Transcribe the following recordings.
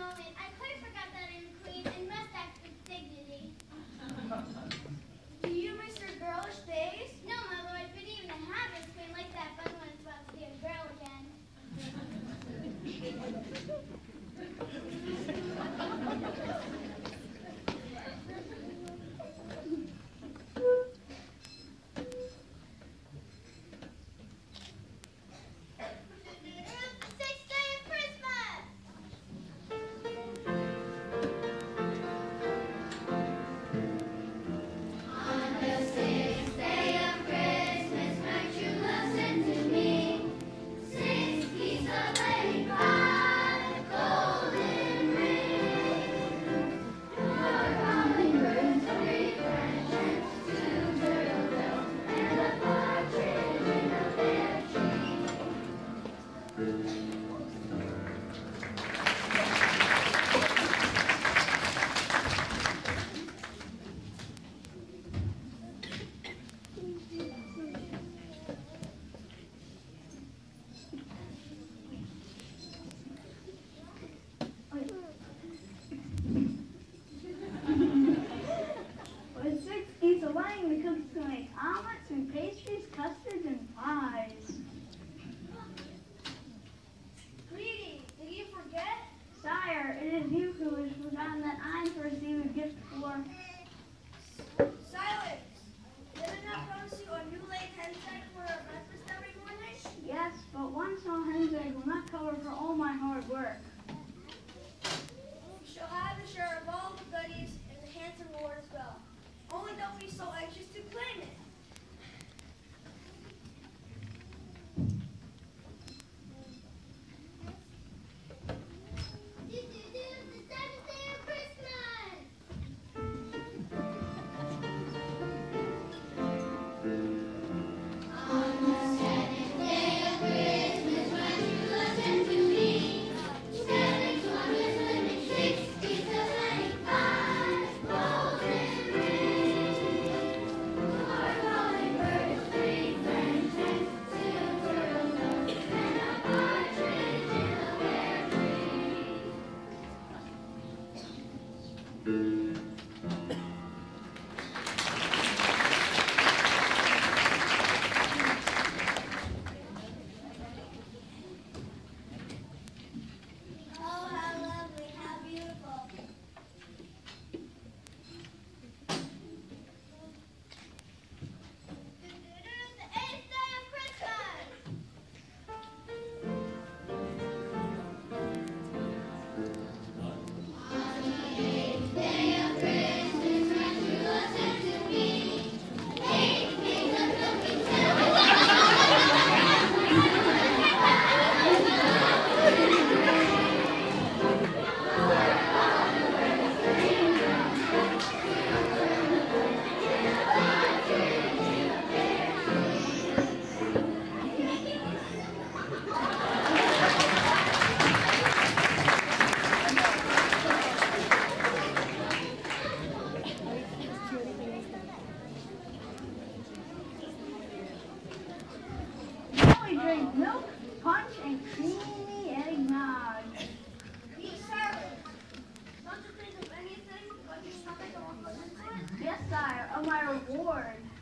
moment, I could forgot that I'm queen and must act with dignity. born.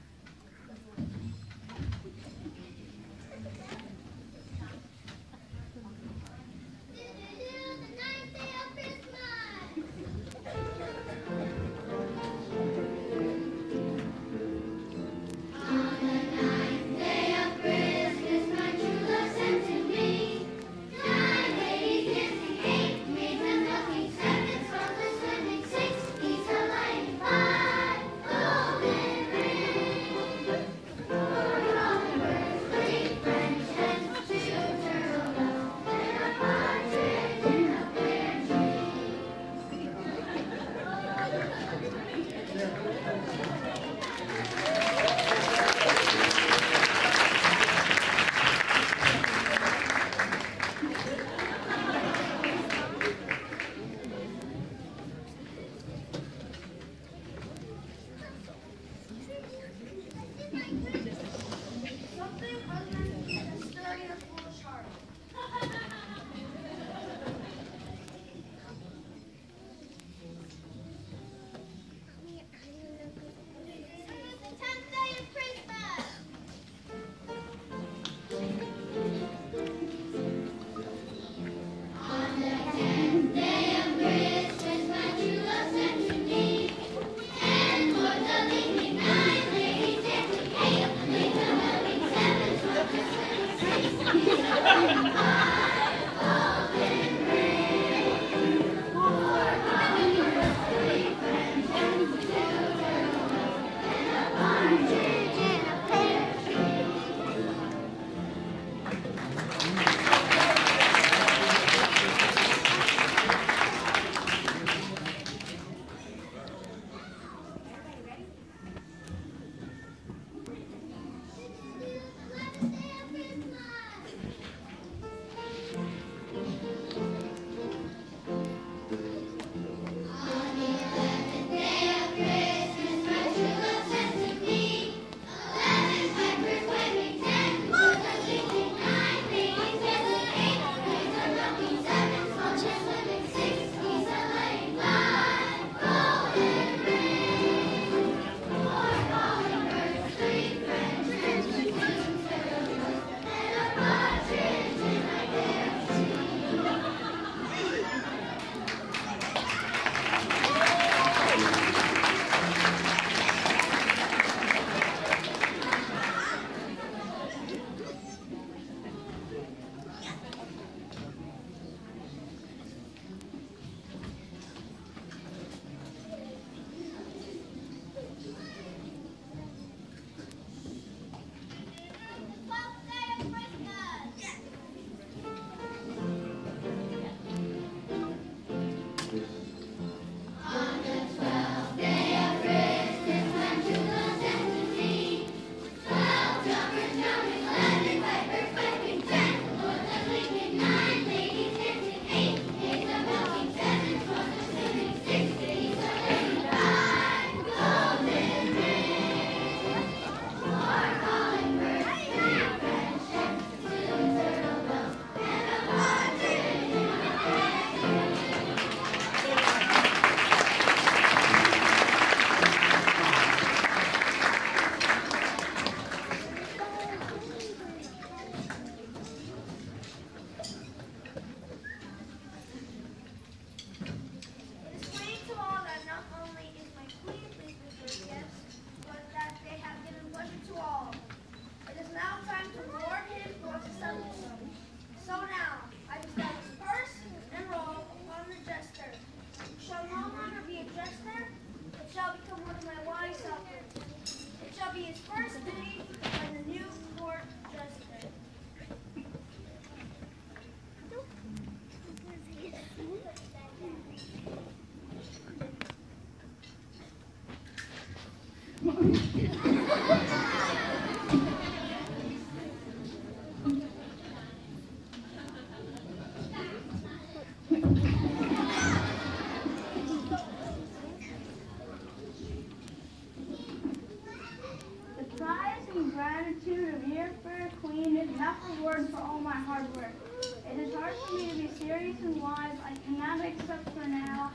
It is hard for me to be serious and wise. I cannot accept for now.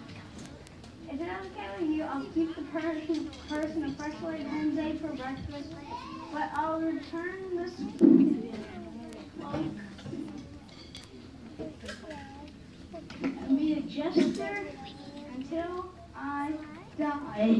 If it is okay with you, I'll keep the person, person of fresh laid Wednesday for breakfast, but I'll return this and be a jester until I die.